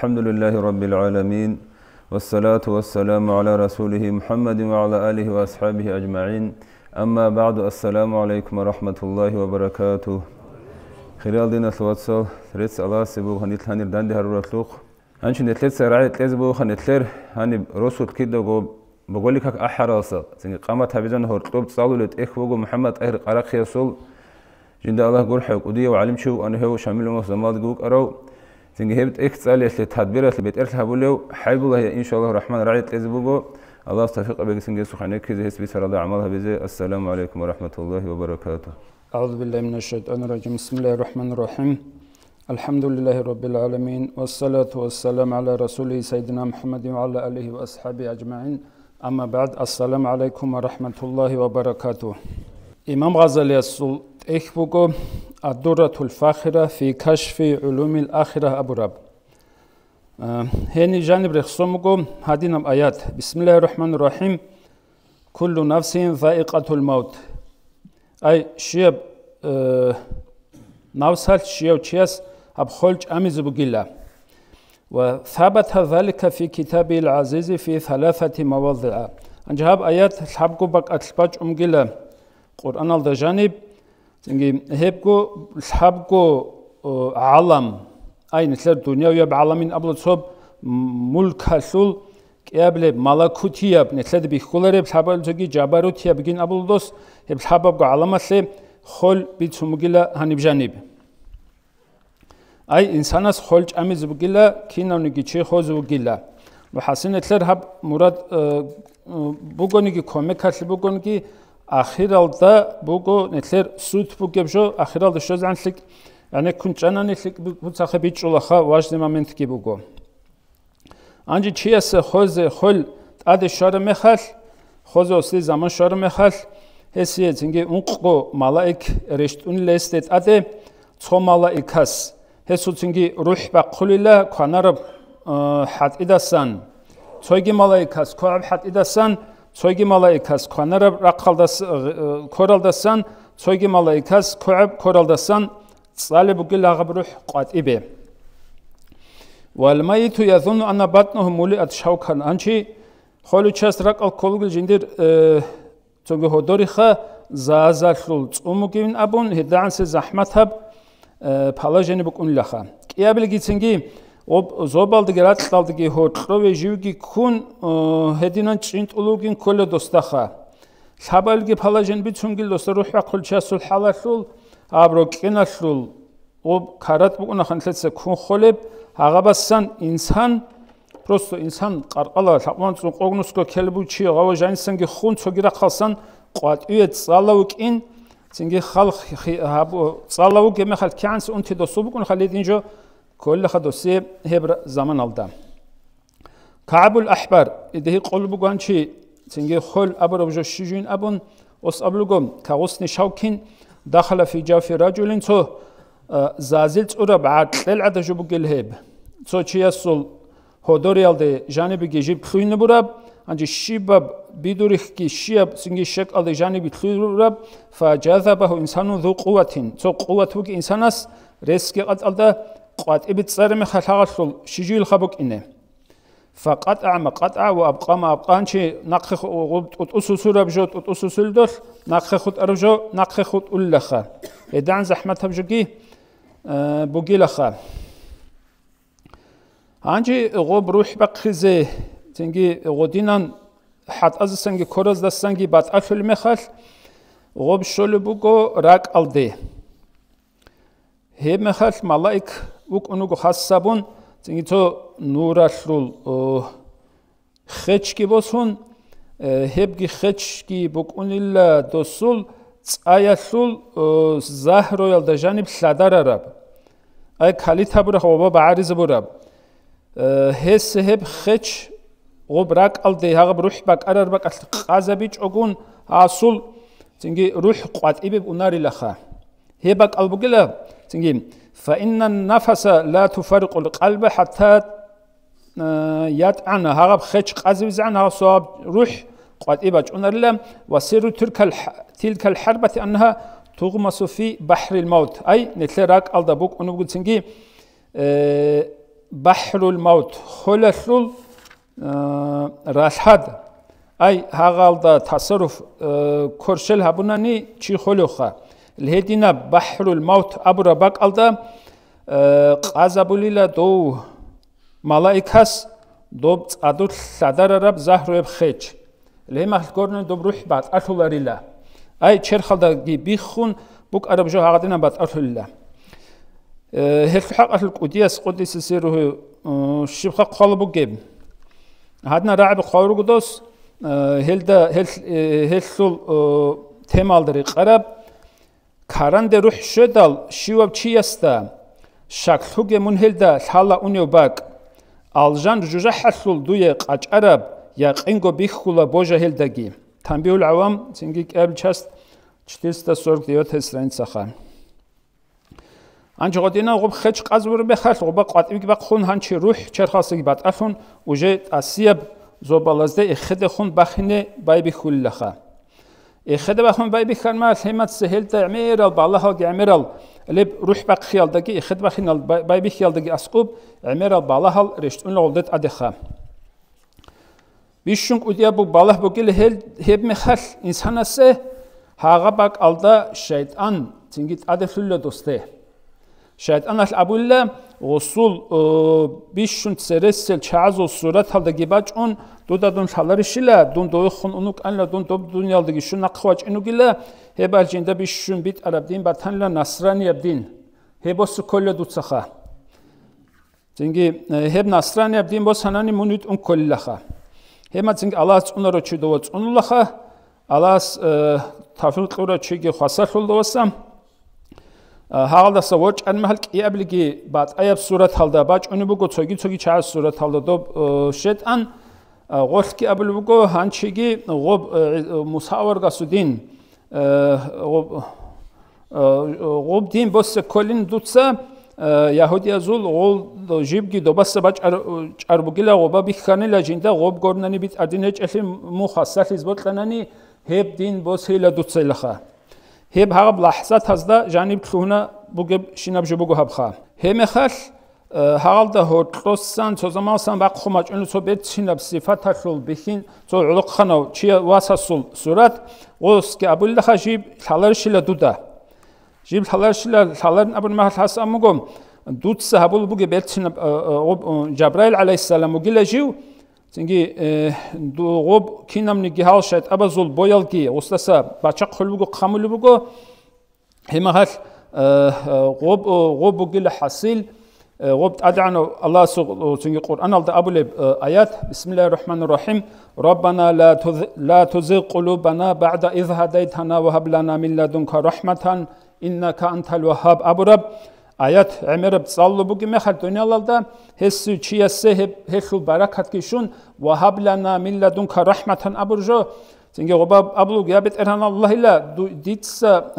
الحمد لله رب العالمين والصلاة والسلام على رسوله محمد وعلى آله وأصحابه أجمعين. أما بعد السلام عليكم ورحمة الله وبركاته. خلال دين الواتسو ريتس الله سبو هنيت هنير داندي هرورت لوق أنشي نتلت سرعي تلز بو خنتلر هني رسول كده بقول لك أحراسة. تني قامت هبيزان تصالولت إخ بوجو محمد أهر قرق يسول. جند الله قول حق ودي وعلم شو أنا هو شامل مصدمات جوك أرو. تنجي هبت إخ تصالي أسل تدبير أسل بيت إرث هبوليو حيب الله إن شاء الله الرحمن رعيت تلز بوجو الله استفق أبيك سنجي سخانك كذا هس بيسر الله عملها بيزي السلام عليكم ورحمة الله وبركاته أعوذ بالله من الشيطان الرجيم بسم الله الرحمن الرحيم الحمد لله رب العالمين والصلاة والسلام على رسوله سيدنا محمد وعلى آله وأصحابه أجمعين أما بعد السلام عليكم ورحمة الله وبركاته إمام غزالي السل إخبوغو الدورة الفاخرة في كشف علوم الآخرة أبو رب. هني جانب رخصومغو هادينم آيات. بسم الله الرحمن الرحيم. كل نفس ذائقة الموت. أي شيب نفسال شيو تشيس أبخلج أمز بقلا وثبت ذلك في كتابه العزيز في ثلاثة مواضع. أنجاب آيات الحبقو بك أتلباج أمقلا قرآن الدجانب تنجي هيبكو لحبكو علم اي نسلر دنيا ويب علمين ابل صوب ملك حسول კიაბლებ მალაკუთიაბ ნეთლად ბიხულერებ საბალჯოგი ჯაბარუთიაბ გინ აბულდოს ებ საბაბგო ალამასე ხოლ ბიცუმგილა ჰანიბჟანიბ აი ინსანას ხოლ ჭამიზბგილა კინონიგი ჩიხოზუგილა ვა ჰასინეთლერ ჰაბ მურად ბუგონიგი კომეკასი ბუგონიგი ახირალდა ბუგო ნეთლერ სუთ ბუგებჟო ახირალდა შოზანლიკ ანუ კუნჭანანი ლიკ ბუცახე ბიჭულა ხა ვაჟდი მომენტი ბუგო ანჯი ჩიას ხოზე ხოლ ტადე შორ მეხალ ხოზე ოსლი ზამან შორ მეხალ ესიე ძინგი უნყო მალაიქ რეშტუნ ლესტე ტადე ცხომალა იქას ჰესუცინგი რუჰ ბაყულილა ქანარ ჰატიდასან ცოიგი მალაიკას ქოაბ Zeuge malaikas kanarab rakaldas e, koraldasan Zeuge malaikas kuab koraldasan salib gil agabruh qatibe. Wal mayitu yazunnu anna batnuhu muliat shawkan anchi ხოლო ჩას რაკალ ქოლგილ ჯინდერ ზოგი ჰოდორიხა ზააზალშულ წუმუკინ აბონ ჰედანსე ზაჰმათაბ ფალაჟენი ბუკუნილახა კიაბილ გიცინგი ზობალდი რატალდი ჰოტროვე ჟივგი ქუნ ჰედინან ჭინტულუგინ კოლოდოსტახა საბალგი ფალაჟენ ბიცუნგილ დოსა რუჰა ხულჩასულ ჰალაშულ აბრო კინაშულ ო ქარატ ბუკუნახან თლეცე ქუნ ხოლებ აღაბასან ინსან просто инсан ყარყალა საყვანწ ყოგნუსკო ქელბუჩი ღავაჟანსანგი ხუნ ცოგირა ხალსან ყვატიე წალაუკინ цинги халх цаллаву геме хал кянс унти до субукун халидинжо كل خدوسي هبر زمن الدا كعب الأحبار إده قلب قانشي تنجي خل أبر أبجو شجين أبون أس أبلغم كغسن شوكين دخل في جوف رجل تو زازل تورا بعد للعد جبو قلهب تو چيسل هدوري الدي جانب جيجيب خين براب أنجي شيباب بدوريخ كي شيب سنجي شك الدي جانب خين براب فجذبه إنسان ذو قوة تو قوة وك إنسانس رسك قد الدا قاتب تصرم خلغل شجيل خبك إنه فقطع ما قطع وأبقى ما أبقى شي نقخ وتأسسر بجو تأسسر دول نقخ خط أرجو نقخ خط أولخا إدعن زحمتها بجوكي بوكي لخا أنجي غوب روح بقخزي تنجي غودينا حت أز سنجي كورز دستنجي بات أفل مخل غوب شلبوكو راك ألدي هي مخل ملايك უკუნუკ ჰასაბონ წინიცო ნურაშრულ ხეჩკი ბოსონ ჰებგი ხეჩკი ბუკუნილა დოსულ წაიასულ ზაჰროალ დაჟანიბ ლადარარაბ აი ქალითაბრა ხობა ბარიზბურაბ ჰეს ჰებ ხეჩ ობრაკალდე აღბ რუჰბა კარარბა ყაზაბი ჭოგუნ ასულ წინგი რუჰ ყვატიბებ უნარილახა. ჰება კალბუგილა წინგი فإن النفس لا تفرق القلب حتى آه، يطعن هغب خج قزب زعن هغب روح قد إبج لم وسير تلك تلك الحربة أنها تغمس في بحر الموت. أي نتلراك ألدبوك أنو بقول آه، بحر الموت. خلثل آه، رشهد أي هغالدا تصرف كرشل هبوناني چی خلوخه ლედინა ბაჰრულ მაუთ აბურა ბაკალდა ყაზაბულილა დო მალაიკას დო წადულ სადარარაბ ზაჰროებ ხეჩ. ლემახ გორნე დო ბრუჰ ბატ ათულარილა აი ჩერხალდა გი ბიხუნ ბუკ არაბ ჟო ჰაღადინა ბატ ათულილა ჰეხ ჰაყალ კუდიას ყუდის სირო შიფხა ყალბუ გებ ჰადნა რაიბ ხავრუგდოს ჰელდა ჰელსულ თემალდრი ყარაბ ქარანდე რუჰ შედალ შივაბ ჩიასტა შაქლუგე მუნჰელდა ჰალა უნეობაკ ალჟან ჯუჟა ჰასულ დუე ყაჭარაბ ია ყინგო ბიხულა ბოჟა ჰელდაგი. თამბიულ ავამ ცინგი კაბ ჩასტ ჩტისტა სორგ დიოთ ეს რაინ სახა ანჯ ღოდინა ღობ ხეჩ ყაზურბე ხალ ღობა ყატივი ბახუნ ჰანჩი რუჰ ჩერხასიგი ბატახუნ უჟე ტასიაბ ზობალაზდე ეხედე ხუნ ბახინე ბაიბი ხულილახა ეხედება ხომ ბაიბი ხანმა ჰემაც ჰელტა ამერალ ბალაჰა გამერალ ლებ რუჰ ბაკ ხიალდაკი ეხედება ხინალ ბაიბი ხიალდაკი ასყუბ ამერალ ბალაჰა რეშტუნ ლოლდეთ ადეხა. ბიშუნ ყუდია ბუ ბალაჰ ბუკილ ჰელ ჰებ მეხალ ინსანასე ჰაღა ბაკ ალდა შეიტან ცინგით ადეხლულო დოსტე. შაიტანალ აბულა ოსულ ბიშუნ ცერესელ ჩაზო სურათალდა გიბაჭონ დუდადუნ შალარიშილა დუნ დოიხუნ უნუ კანლა დუნ დობ დუნიალდი შუნა ხვაჭინუგილა ჰებალჯინ და ბიშუნ ბიტ არაბდინ ბათანლა ნასრანი აბდინ ჰებოს კოლო დუცახა. ძინგი ჰებ ნასრანი აბდინ ბოსანანი მუნიტ უნ კოლილახა ჰემა ძინგი ალას წუნარო ჩუდო წუნულახა ალას თაფილ ყურა ჩიგი ხვასახულდოსა ჰაღალდასა ვოჭ ანმაჰალ ყიაბლიგი ბატ აიაბ სურათალდა ბაჭუნი ბუგო ცოგი ცოგი ჩას სურათალდა დო შეტან ღოლკი აბლუგო ჰანჩიგი ღობ მუსავარგასუდინ ღობ ღობ დინ ბოს კოლინ დუცა яҳудия зул гол жибги добаса ба чарбугила гоба бихканила жинда гоб горнани бит هب هغب لحظات هزدا جانب تلونا بوجب شيناب جبوجو هبخا هم خل هغل ده هو تلوسان تو زمان سان بق خماج انو تو بيت شيناب صفات تلول بخين تو علق خناو چي واساسول صورت اوس كي ابول ده خجيب حلال شلا دودا جيب حلال شلا حلال ابن مهل حس امگم دوت صحابول بوجب بيت شيناب جبرائيل عليه السلام وگلا جيو синги дугуб кинамниги халшайт абазул боялги устаса бача хулбугу хамулбугу химахал губ губугил хасил غبت أدعنا الله سنجي قرآن الله أبو لب آيات بسم الله الرحمن الرحيم ربنا لا لا تزغ قلوبنا بعد إذ هديتنا وهب لنا من لدنك رحمة إنك أنت الوهاب أبو رب აიათ ამერებ წალლობუგი მეხარ დონალალდა ჰესი ჩიასე ჰეხილ ბარაკატკიშუნ ვაჰაბლანა მილადუნკა რაჰმათან აბურჟო. წინგე ყობა აბლუგი აბეტერან ალლაილა დიც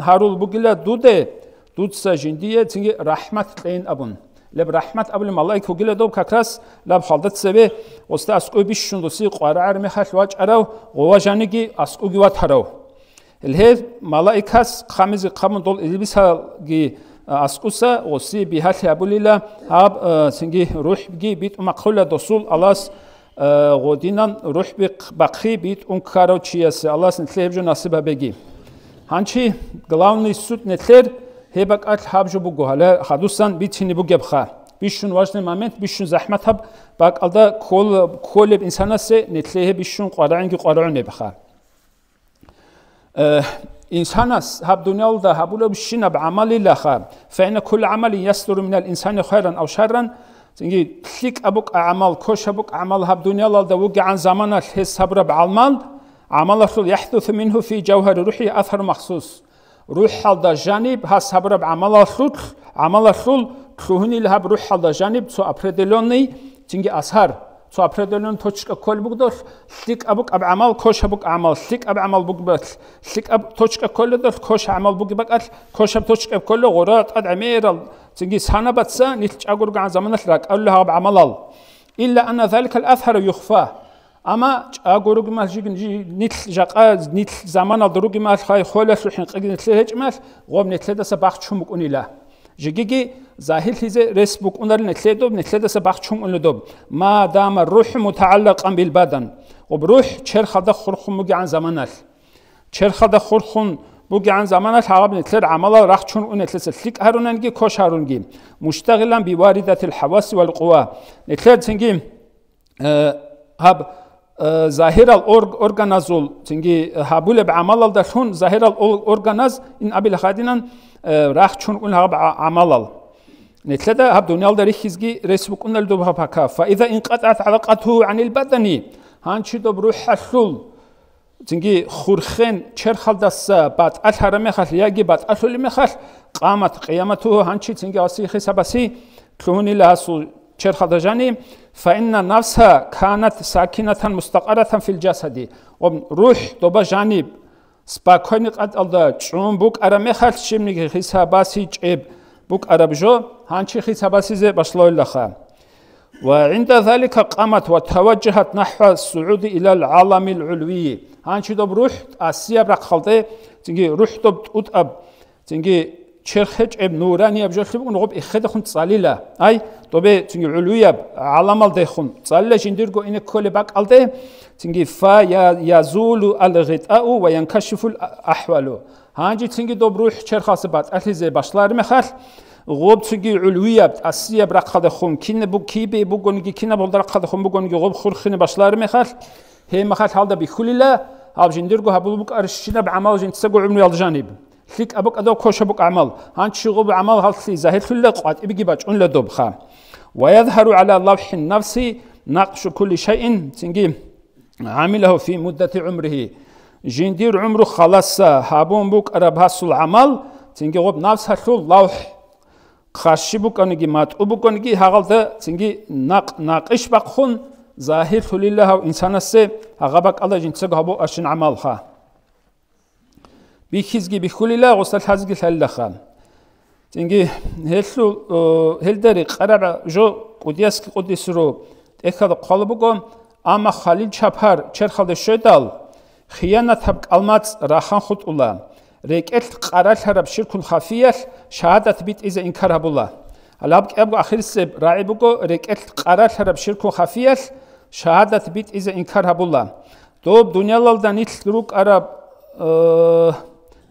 ჰარულ ბუგილა დუდე დუცა ჯინდიე წინგე რაჰმათ ტენ აბუნ. ლებ რაჰმათ აბლი მალაიკ უგილა დობ კაკრას ლაბ ხალდათ სევე ოსტა ასკუიბიშ შუნდუსი ყვარა არ მეხარ ვაჭარავ ღოვაჟანიგი ასკუგი ვათარავ ლჰე მალაიკას ხამიზი ხამუნდოლ ილბისალგი askusa o si bi hal habulila hab singi ruh gi bit makhula dosul alas godinan ruh bi bakhi bit un karochiyas alas nitlebju nasiba begi hanchi glavni sut netler hebak al habju bu gohala hadusan bitini bu gebkha bishun vajne moment bishun zahmet hab bak alda kol kolib insana se netleh bishun qaraangi qaraun ebkha إنسانس هب دنيا ده هبولو بشينا بعمل لخا فإن كل عمل يصدر من الإنسان خيرا أو شرا تنجي تلك أبوك أعمال كوش أبوك أعمال هب دنيا ده وقع عن زمان الحس صبر بعمل عمل. يحدث منه في جوهر روحي أثر مخصوص. روح هذا جانب ها صبر بعمل الخل عمل الخل تلوهني لها بروح هذا جانب سو أبردلوني تنجي أثر цо определён точка кол бугдол лик абук аб амал кош абук амал лик аб амал бугбат лик аб точка кол дол кош амал бугбат кош аб точка кол горат ад амирал цинги санабатса нил чагур ган заманал рак алла аб амалал. Илля анна залика ал афхар юхфа. Ама чагуруг малжигин жи нил жақа нил заманал други мал хай холас хин қигин лехмал гом нитледаса бах чумук унила. جيجي زاهل هذا رس بكون لنا ثلاثة من ثلاثة سباق شون ولا دوب ما دام الروح متعلقا بالبدن وبروح شر خدا خرخم بقي عن زمانه شر خدا خرخم بقي عن زمانه حرام نتلر عمله راح شون ون ثلاثة سلك هرون نجي كوش هرون جيم مشتغلا بواردة الحواس والقوى نتلر تنجي أه هب أه ظاهر الأورج أورجانازول تنجي هابول بعمل ده شون ظاهر الأورجاناز إن أبي لخادنا راح چون اون هب عمل نتلدا هب دنيال دا ريخزغي ريسبوك اون دو باباكا فاذا انقطعت علاقته عن البدن هانشي دو بروح حلول تنگی خورخن چرخل دست بعد اثر مخل یاگی بعد اصل مخل قامت قیامتو هانچی تنگی اسی حسابسی کلونی لاسو چرخل دجانی فإن النفس كانت ساكنة مستقرة في الجسد وروح دوبا جانب سباكوني قد الله چون بوك ارا مخال شمني حساباسي چيب بوك ارا بجو هانشي حساباسي زي بشلو لخا وعند ذلك قامت وتوجهت نحو الصعود إلى العالم العلوي هانشي دوب روح آسيا برق خلطي تنجي روح دوب تقود أب تنجي ჩერხეჭებ ნურანი აბჟოხიბუნ ღობ ეხედახუნ წალილა. აი ტობე ცინგი ულუიაბ ალამალდეხუნ წალილა შინდირგო ინე ქოლე ბაკალტე ცინგი ფა ია იაზულუ ალღიტაუ ვა იანკაშიფუ ალაჰვალუ ჰანჯი ცინგი დობ რუჰ ჩერხასე ბატალიზე ბაშლარი მეხალ ღობ ცინგი ულუიაბ ასიაბ რაყხადახუნ კინე ბუ კიბე ბუ გონგი კინა ბოლდარყხადახუნ ბუ გონგი ღობ ხურხინე ბაშლარი მეხალ ჰე მეხალ ჰალდა ბიხულილა აბჟინდირგო ჰაბულბუკ არშინა ბამალჟინ ცეგუ უმნი ალჯანიბ شيك أبوك أدو كوش أبوك عمل هان شغوب عمل هالخي زاهد هتل لقوات إبقي باج بجعون لدبخة ويظهر على لوح النفس نقش كل شيء تنجي عمله في مدة عمره جندير عمره خلاص هابون بوك أرب هاسو العمل تنجي غوب نفس هاسو لوح خاشي بوك أنجي مات أبوك أنجي هغل ده تنجي ناق ناقش بقخون ظاهر لله إنسان السي هغبك الله جنسك هبو أشن عمل خا bihizgi bihulila gustal hazgi hallaha. Tingi hellu heldari qarara jo qudyaski qudisru ekhad qalbugo ama Khalil Chapar cherxalde shedal xiyanat hab qalmats rahan khutula rekel qaral harab shirkul khafiyal shahadat bit iza inkarabula. ალაბ კაბ ახირსებ რაიბუკო რეკეთ ყარა შარაბ შირკო ხაფიალ შაჰადათ ბიტ იზე ინკარაბულა დობ დუნიალალდან იტლ რუკ არაბ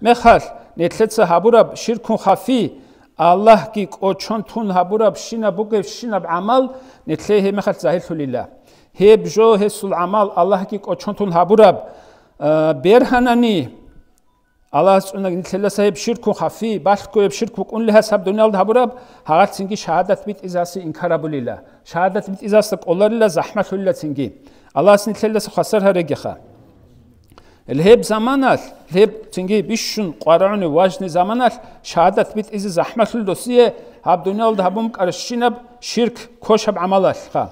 მეხალ ნეთლეცა ჰაბურაბ შირქუნ ხაფი ალლაჰ კი კოჩონ თუნ ჰაბურაბ შინა ბუგევ შინა ამალ ნეთლე ჰე მეხალ ზაჰილულილა ჰე ბჟო ჰე სულ ამალ ალლაჰ კი კოჩონ თუნ ჰაბურაბ. ბერჰანანი ალას უნდა ნეთლელა საჰებ შირქუნ ხაფი ბალხკოებ შირქუ კუნლიჰა საბ დუნიალ ჰაბურაბ ჰაგაც ინგი შაადათ მით იზასი ინკარაბულილა შაადათ მით იზასა ყოლალილა ზაჰმათულილა ცინგი. ალას ნეთლელა ხასარ ჰარეგიხა الهب زمانال الهب تنجي بيشن قرعون واجن زمانال شهادة بيت إذا زحمة الدوسية هاب دنيا ولد هابوم كارشينب شرك كوشب عملال خا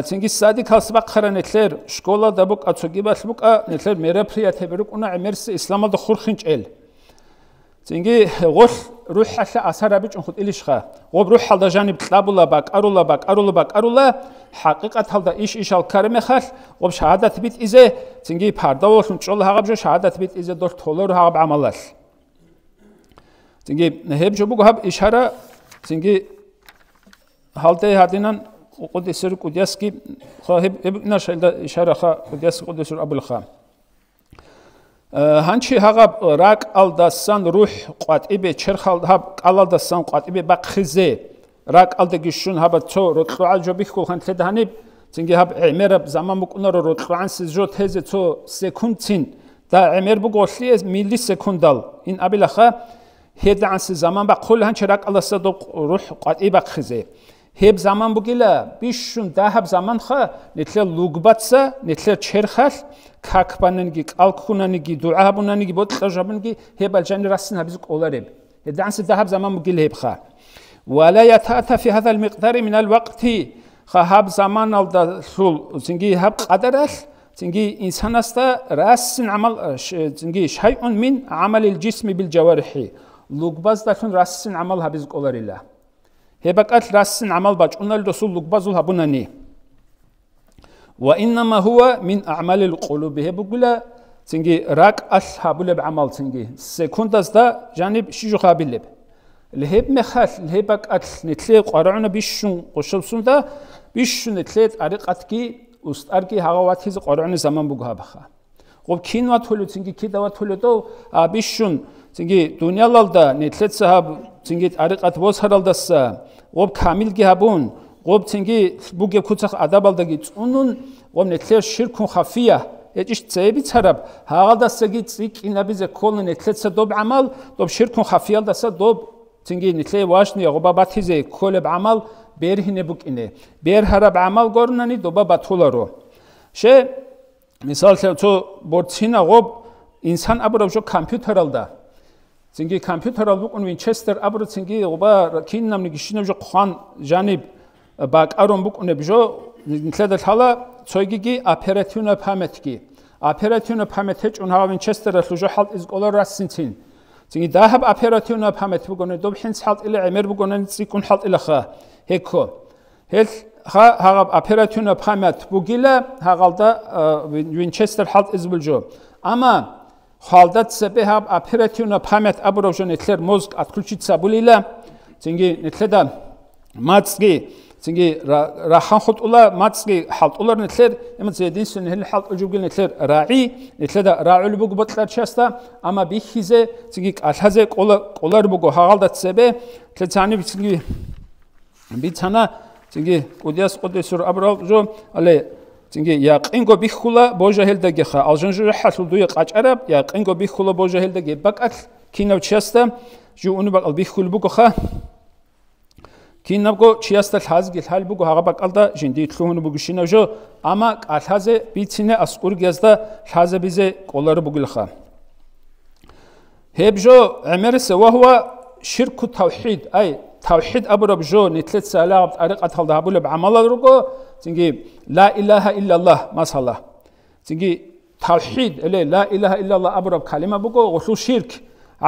تنجي سادي كالسبا قرا نتلر شكولا دبوك أتوجيبات بوك نتلر ميرا بريات هبروك أنا عمرس إسلام دخور خنج إل წინგი ღოლ რუჰალა ასარაბი ჩუნხუტ ილიშხა ღობ რუჰალდა ჟანიბ ტლაბულაბა კარულაბა კარულაბა კარულა ჰაკიკათალდა იშ იშალ ქარმეხალ ღობ შაადათ ბიტ იზე წინგი ფარდა ვოლ მჭოლ ჰაგაბჟო შაადათ ბიტ იზე დორ თოლორ ჰაგაბ ამალალ წინგი ჰებჯო ბუგაბ იშარა წინგი ჰალტე ჰადინან ყუდისერ ყუდიასკი ხა ჰებ ნა შელდა იშარა ხა ყუდიას ყუდისერ აბულხა ჰანჩი ჰაღაბ რაკალდასან რუჰ ყვატიბე ჩერხალდაბ კალალდასან ყვატიბე ბაქხიზე რაკალდეგი შუნ ჰაბაცო როტლუაჯობი ხულხან თედანიბ წინგი ჰაბ ემერაბ ზამამუკუნარო როტლუანსის ჟო თეზე ცო სეკუნცინ და ემერბუ გოშლი ეს მილი სეკუნდალ ინ აბილახა ჰედანსი ზამან ბაქხულხან ჩერაკალასა დო რუჰ ყვატიბე ბაქხიზე heb zaman bugila bishun dahab zaman kha netle lugbatsa netle cherkhal kakbanan gi qalkhunan gi duabunan gi botqajaban gi hebal jan rasna biz qolareb hedan se dahab zaman bugila heb kha ولا يتأتى في هذا المقدار من الوقت خهاب زمان او دخول زنجي هب قدرل زنجي انسان است راس عمل زنجي شيء من عمل الجسم بالجوارح لوغباز دخل راس عمل هبز قولر الله هبكات راسن عمل بجعلنا الرسول لقبازو هبوناني وإنما هو من أعمال القلوب هبقولا تنجي راك أشهابول بعمل تنجي سكونداز دا جانب شيجو خابلب لهب مخال لهبك أتل نتلي قرعنا بيشون قشلسون دا بيشون نتلي أريق أتكي أستاركي هغوات هز قرعنا زمان بقها بخا ყობ ქინვა თულუ ცინგი ქიდავა თულუ დო ბიშუნ ცინგი დუნიალალდა ნეთლე საჰაბ ცინგი ტარიყათ ვოსჰარალდასა ყობ კამილგი ჰაბუნ ყობ ცინგი ბუგე ქუცახ ადაბალდაგი წუნუნ ყობ ნეთლე შირქუნ ხაფია ეჭის წეები ცარაბ ჰაღალდასაგი წიკინაბიზე ქოლნ ნეთლეცა დობ ამალ დობ შირქუნ ხაფიალდასა დობ ცინგი ნეთლე ვაშნი ყობა ბათიზე ქოლებ ამალ ბერჰინე ბუკინე ბერჰარაბ ამალ გორნანი დობა ბათულარო შე მისალ შევცო ბორცინა ყობ ინსან აბრობშო კომპიუტერალდა ცინგი კომპიუტერალ ბუკუნ ვინჩესტერ აბრო ცინგი ყობა კინნამნი გიშინებჟო ყვან ჟანიბ ბაკარონ ბუკუნებჟო ნეთლედა თალა ცოიგიგი ოპერატიუნა ფამეთკი ოპერატიუნა ფამეთე ჭუნჰა ვინჩესტერ ლუჟო ჰალტ ის კოლორასინცინ წინი დაჰაბ ოპერატიუნა ფამეთ ბუგონე დობჰენ ცალტილე ემერ ბუგონე ციკუნ ჰალტილა ხა ხა ჰაღა ოპერატიუნა ფამეთ ბუგილა ჰაღალდა ვინჩესტერ ჰალტ ის ბულჯო ამა ხალდათ სეპეჰაბ ოპერატიუნა ფამეთ აბროჟონე თლერ მოზგ ატქულჩიცა ბულილა წინგი ნეთლედა მაცგი ცინგი რა ხანხუტულა მაცგი ჰალტულარ ნეთლერ ემაც ედინსენ ჰელ ჰალტ ჯუგილ ნეთლერ რაი ნეთლედა რაული ბუგ ბოტლარ ჩასტა ამა ბიხიზე ცინგი კალჰაზე ყოლა ყოლარ ბუგო ჰაღალდაცებე თლეცანი ცინგი ბიცანა ცინგი კუდიას ყუდესურ აბრალჟო ალე ცინგი яყინგო ბიხულა ბოჟა ჰელდა გეხა ალჟანჟუ ჰასულ დუი ყაჭარა яყინგო ბიხულა ბოჟა ჰელდა გებაკალ კინავ ჩასტა ჟუ უნუ ბაკალ ბიხულ ბუგო ხა კინაბგო ჩიასთა ხაზგი ხალბუგო ჰაღაბაკალდა ჟინდი თხუნ ბუგიშინაჟო ამა კალჰაზე ბიცინე ასკურგიას და ხაზებიზე ყოლარო ბუგილხა ჰებჟო ამერსე ვაჰვა შირკუ თავჰიდ აი توحيد أبرب جو نتلت سلام طريقة ده دهبول بعمل الرقو تنجي لا إله إلا الله ما صلى تنجي توحيد لا إله إلا الله أبرب كلمة بقو غسو شرك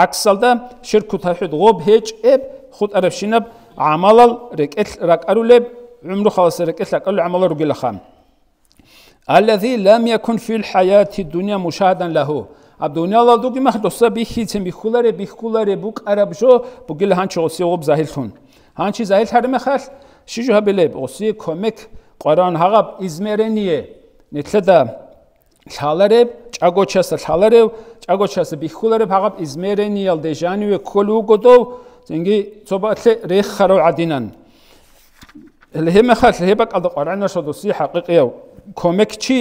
عكس الدا شرك توحيد غوب هيج إب خد أرب شنب عمل رك إتل رك أرولب عمره خلاص رك إتل رك عمل رجل خام. الذي لم يكن في الحياة الدنيا مشاهدا له. Abdunaladu ki mahdosa bihitim bihulare bihulare bu karabjo bu gil hançı osi olup zahil hun. Hançı zahil harime hal şiju habileb osi komik Quran hagab İzmireniye netleda ლალარებ ჭაგოჩასა ლალარებ ჭაგოჩასა ბიხულარებ აღაბ იზმერენიალ დეჟანივე ქოლუგოდო ზინგი ცობათლე რეხარო ადინან ლეჰმე ხალ ლეჰბა ყალდა ყარანაშოდო სი ჰაკიკიაუ კომეკჩი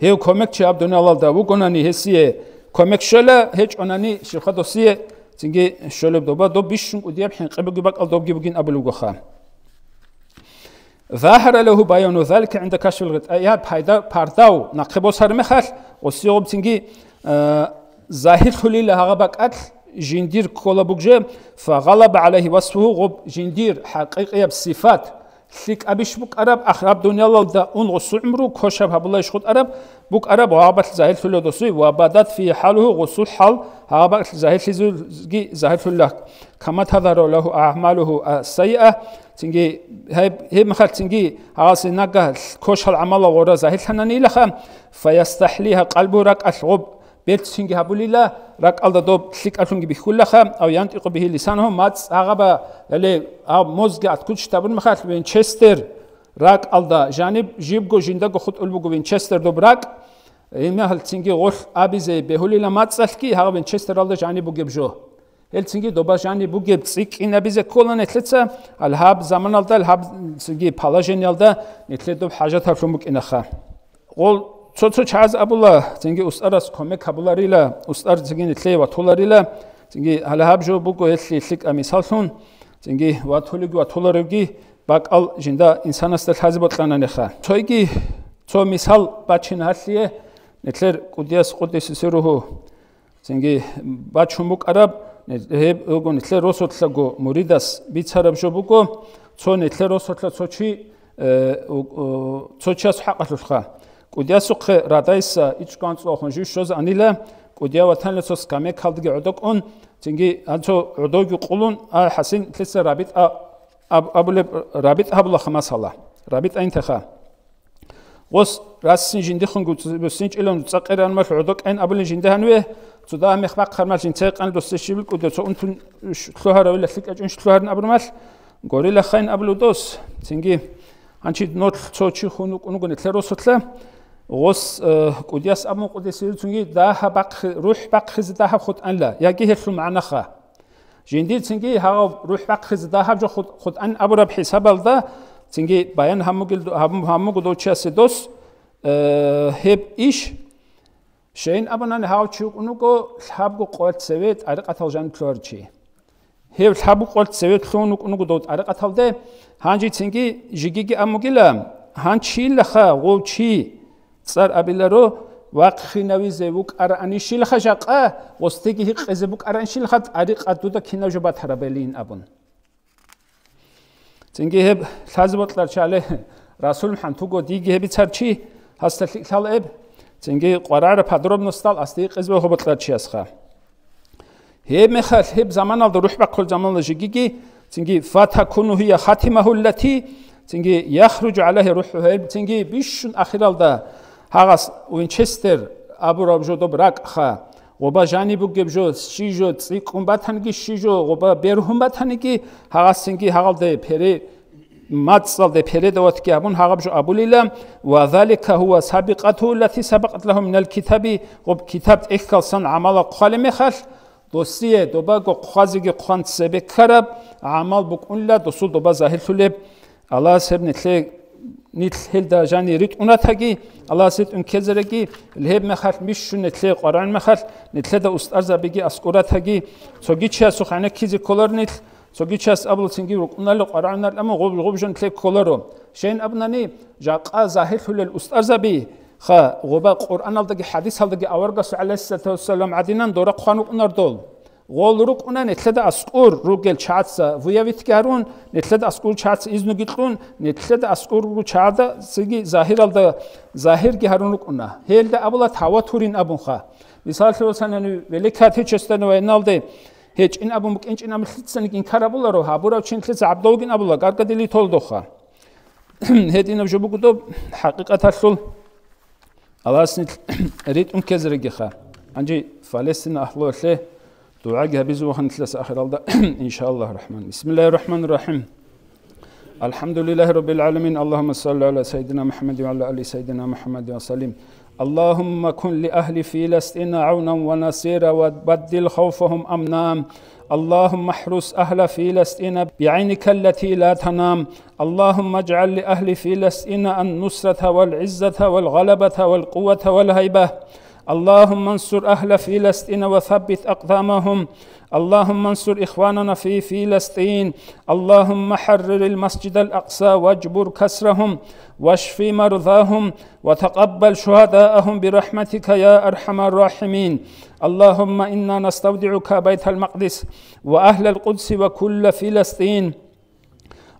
هيو كومك شاب دون الله دابو كوناني هسيه كومك شلا هيج أناني شيخة دوسيه تنجي شلب دوبا دو بيشون قديم حين قبل جبك أو دوب جبكين أبلو جخان ظاهر له بيان ذلك عند كشف الغطاء بحيدا بارداو نقبو سر مخال وسيوب تنجي ظاهر خلي لها غبك أكل جندير كولا بوجه فغلب عليه وصفه غب جندير حقيقية بالصفات شيك أبيش بوك أرب أخرب دنيا لو دا أنغص عمره كوشب هبلا يشخد أرب بوك أرب وعبت زاهل فلو دسوي وبدت في حاله غسول حال هابت زاهل شزوجي زاهل فلو كما تظهر له أعماله السيئة تنجي هي هي مخال تنجي عاصي نجا كوش العمل ورا زاهل حناني لخم فيستحليها قلبه رك أشغب ბერცინგი ჰაბულილა რაკალდა დო ლიკაშუნგი ბიხულახა აუ იანტიყო ბიჰი ლისანო მაც აღაბა ელე ა მოზგა თქუჩ თაბუნ მახალ ვინჩესტერ რაკალდა ჟანი ჟიბგო ჟინდა გო ხუტ ულბუგო ვინჩესტერ დო ბრაკ იმაჰალ ცინგი ღოლ აბიზე ბეჰულილა მაცალკი ჰაღა ვინჩესტერ ალდა ჟანი ბუგებჟო ელცინგი დობა ჟანი ბუგებ წიკინაბიზე კოლან ეთლეცა ალჰაბ ზამანალდა ალჰაბ ცინგი ფალაჟენიალდა ეთლედო ჰაჟათა ფრომუკინახა ყოლ ცოცო ჩაზ აბულა ძინგი უსტარას კომე კაბულარილა უსტარ ძინგი თლევა თოლარილა ძინგი ალაჰაბჟო ბუკო ეთლი ეთლი კამი სალხუნ ძინგი ვათოლი ვათოლარევგი ბაკალ ჟინდა ინსანას და ხაზიბოტლანა ნეხა ცოიგი ცო მისალ ბაჩინ ართლიე ნეთლერ კუდიას ყუდის ისერუჰო ძინგი ბაჩუმუ კარაბ ნე ოგო ნეთლერ როსოთლაგო მურიდას ბიცარაბჟო ბუკო ცო ნეთლერ როსოთლა ცოჩი ცოჩას ჰაყალუხა კუდიასუხე რადაის იჩკანწო ხონჟი შოз ანილა კუდია ვათანლესოს კამე ქალდგი ოდოკონ წინგი ანცო ოდოგი ყულუნ ა ჰასინ თლესა რაბიტ აბულე რაბიტ აბულა ხმასალა რაბიტ აინთახა ოს რასინ ჟინდი ხუნგუ სინჭილონ წაყერან მაშ ოდოკენ აბულე ჟინდი ჰანვე zu da mich wach mal in zeqan do se shibl kudo so und shlohar vel sikajin shlohar abrmal gorila khain abludos zingi anchi not chochi khunu kunu gune tlerosotla غوس قدياس أمو قديس يلتونجي دا بق روح بق خز دا خد أن لا يجي هلو معنا خا جندي تنجي ها روح بق خز دا جو خد خد أن أبو رب حساب دا تنجي بيان همو قل هم همو قدو تشاس دوس هب إيش شين أبنا نهاو تشوك أنوكو لحبو قوات سويت أرق أتال جان كلورجي هب لحبو قوات سويت لونوك أنوكو دوت أرق أتال ده هانجي تنجي جيجي أمو قلا هانشي لخا غو تشي წარ აბილარო ვაყხინავიზე ვუკარანიშილ ხაშაყა ოსტიგი ჰიყეზე ვუკარანიშილ ხა არი ყადუ და ქინავჟობა თარაბელინ აბუნ წინგიებ ლაზბოტლარ ჩალე რასულ მჰან თუგო დიგიები ცარჩი ჰასტალი ხალებ წინგი ყვარარ ფადრობნოსტალ ასტი ყეზბე ხობოტლარ ჩიასხა ჰებ მეხალ ჰებ ზამანალ და რუჰბა ქოლ ზამანალ ჟიგიგი წინგი ფათა ქუნუჰია ხათიმაჰულლათი წინგი იახრუჯ ალაჰი რუჰუ ჰებ წინგი ბიშუნ ახირალ და ჰაღას უინჩესტერ აბურაბჟოდო ბრაკ ხა ღობა ჟანიბუგებჟო შიჟო წიკუმბათანგი შიჟო ღობა ბერჰუმბათანგი ჰაღასინგი ჰაღალდე ფერე მაცალდე ფერე დავათკი აბუნ ჰაღაბჟო აბულილა ვა ზალიკა ჰუა საბიყათუ ლათი საბაყათ ლაჰუმ მინალ ქიტაბი ღობ ქიტაბ ეხკალსან ამალა ყალე მეხალ დოსიე დობა ყვაზიგი ყვანცები ქარაბ ამალ ბუკუნლა დოსულ დობა ზაჰილთულებ ალას ებნე თლე ნით ჰელდა ჟანი რიტ უნათაგი ალასეთ უნქეზერეგი ლებ მეხალ მიშუნე თლე ყარან მეხალ ნითლე და უსტარზაბიგი ასკურათაგი ცოგიჩა სუხანე ქიზი კოლორნით ცოგიჩას აბლუ ცინგი უკუნალო ყარანარ ამა ღობ ღობჟან თლე კოლორო შენ აბნანი ჟაყა ზაჰილ უსტარზაბი ხა ღობა ყურანალდაგი ჰადისალდაგი ავარგას ალაისალათუ სალამ ადინან დორა ყვანუ ღოლრუკუნა ნეთლად ასკურ რუგელ ჩაცა ვუიავითკარუნ ნეთლად ასკურ ჩაც იზნუგიტყუნ ნეთლად ასკურ რუ ჩადა სიგი ზაჰირალდა ზაჰირგი ჰარუნუკუნა ჰელდა აბულა თავათურინ აბუნხა მისალშოსანანი ველიკათი ჩესტანო ენალდე ჰეჭ ინ აბუ მკინჭინ ამხიცანი კინქარაბულა რო ჰაბურავ ჩინხლიც აბდოლგინ აბულა კარკადილი თოლდოხა ჰეტინებ შობუკუტო ჰაკიკათაშულ ალასნით რიტუმ ქეზრეგიხა ანჯი ფალესტინა აჰლოშე duaga biz u hanitlas ahiralda inşallah rahman. Bismillahirrahmanirrahim. Elhamdülillahi Rabbil alemin. Allahümme salli ala seyyidina Muhammed ve ala ali seyyidina Muhammed ve salim. اللهم كن لأهل فلسطين عونا ونصيرا وبدل خوفهم أمنا اللهم احرس أهل فلسطين بعينك التي لا تنام اللهم اجعل لأهل فلسطين النصرة والعزة والغلبة والقوة والهيبة اللهم انصر أهل فلسطين وثبت أقدامهم. اللهم انصر إخواننا في فلسطين. اللهم حرر المسجد الأقصى واجبر كسرهم واشف مرضاهم وتقبل شهداءهم برحمتك يا أرحم الراحمين. اللهم إنا نستودعك بيت المقدس وأهل القدس وكل فلسطين.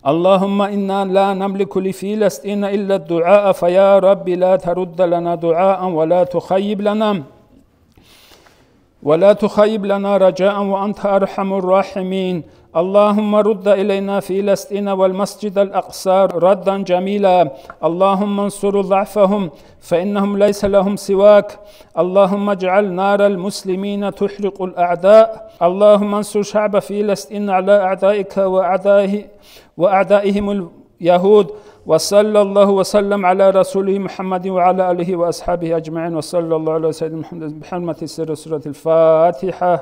اللهم إنا لا نملك لفلسطين إلا الدعاء فيا رب لا ترد لنا دعاء ولا تخيب لنا ولا تخيب لنا رجاء وأنت أرحم الراحمين. اللهم رد إلينا فلسطين والمسجد الأقصى ردا جميلا. اللهم انصر ضعفهم فإنهم ليس لهم سواك. اللهم اجعل نار المسلمين تحرق الأعداء. اللهم انصر شعب فلسطين على أعدائك وأعدائه وأعدائهم اليهود وصلى الله وسلم على رسوله محمد وعلى آله وأصحابه أجمعين وصلى الله على سيدنا محمد بحرمة سر سورة الفاتحة.